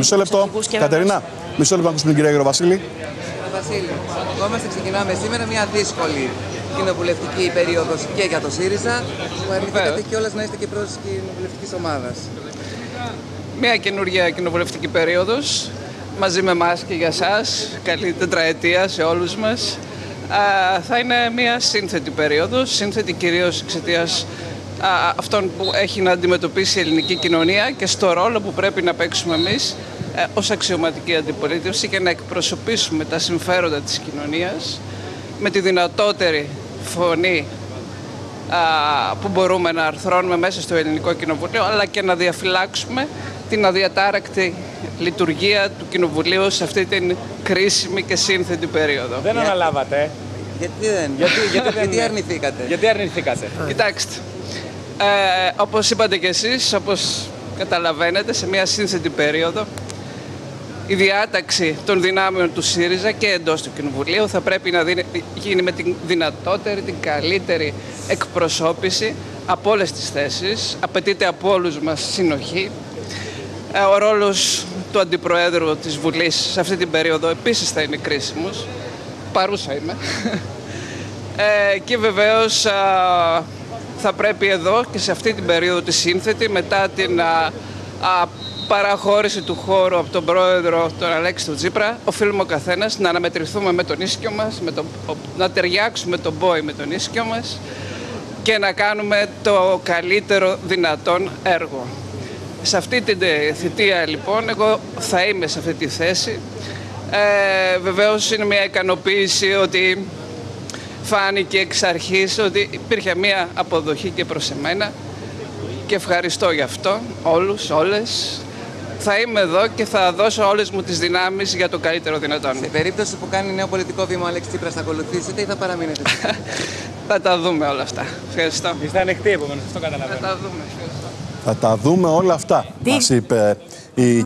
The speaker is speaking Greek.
Μισό λεπτό. Κατερίνα, μισό λεπτό να ακούσουμε την κυρία Γεροβασίλη. Βασίλη, είμαστε ξεκινάμε σήμερα μια δύσκολη κοινοβουλευτική περίοδος και για το ΣΥΡΙΖΑ που αρνηθήκατε κιόλας να είστε και πρόεδρος της κοινοβουλευτικής ομάδας. Μια καινούργια κοινοβουλευτική περίοδος μαζί με εμάς και για σας. Καλή τετραετία σε όλους μας. Α, θα είναι μια σύνθετη περίοδος, σύνθετη κυρίως εξαιτίας αυτών που έχει να αντιμετωπίσει η ελληνική κοινωνία και στο ρόλο που πρέπει να παίξουμε εμείς ε, ως αξιωματική αντιπολίτευση και να εκπροσωπήσουμε τα συμφέροντα της κοινωνίας με τη δυνατότερη φωνή α, που μπορούμε να αρθρώνουμε μέσα στο ελληνικό κοινοβουλίο αλλά και να διαφυλάξουμε την αδιατάρακτη λειτουργία του Κοινοβουλίου σε αυτή την κρίσιμη και σύνθετη περίοδο. Δεν αναλάβατε. Γιατί δεν, Γιατί, γιατί, δεν... γιατί αρνηθήκατε; γιατί αρνηθήκατε; Κοιτάξτε, ε, όπως είπατε και εσείς, όπως καταλαβαίνετε, σε μια σύνθετη περίοδο, η διάταξη των δυνάμεων του ΣΥΡΙΖΑ και εντός του Κοινοβουλίου θα πρέπει να δίνει- γίνει με την δυνατότερη, την καλύτερη εκπροσώπηση από όλες τις θέσεις. Απαιτείται από όλους μας συνοχή. Ε, Ο ρόλος του Αντιπροέδρου της Βουλής σε αυτή την περίοδο επίσης θα είναι κρίσιμος. Παρούσα είμαι. Ε, και βεβαίως α, θα πρέπει εδώ και σε αυτή την περίοδο τη σύνθετη μετά την α, α, παραχώρηση του χώρου από τον πρόεδρο τον Αλέξη του Τζίπρα οφείλουμε ο καθένας να αναμετρηθούμε με τον ίσκιο μας, με τον, ο- να ταιριάξουμε τον πόη με τον ίσκιο μας και να κάνουμε το καλύτερο δυνατόν έργο. Σε αυτή την ε, θητεία λοιπόν εγώ θα είμαι σε αυτή τη θέση. Ε, βεβαίως είναι μια ικανοποίηση ότι φάνηκε εξ αρχής ότι υπήρχε μια αποδοχή και προς εμένα και ευχαριστώ γι' αυτό όλους, όλες. Θα είμαι εδώ και θα δώσω όλες μου τις δυνάμεις για το καλύτερο δυνατόν. Σε περίπτωση που κάνει νέο πολιτικό βήμα ο Αλέξης Τσίπρας θα ακολουθήσετε ή θα παραμείνετε; θα τα δούμε όλα αυτά. Ευχαριστώ. Είστε ανοιχτοί επομένως, αυτό Θα καταλαβαίνω. τα δούμε. Ευχαριστώ. Θα τα δούμε όλα αυτά, μας είπε η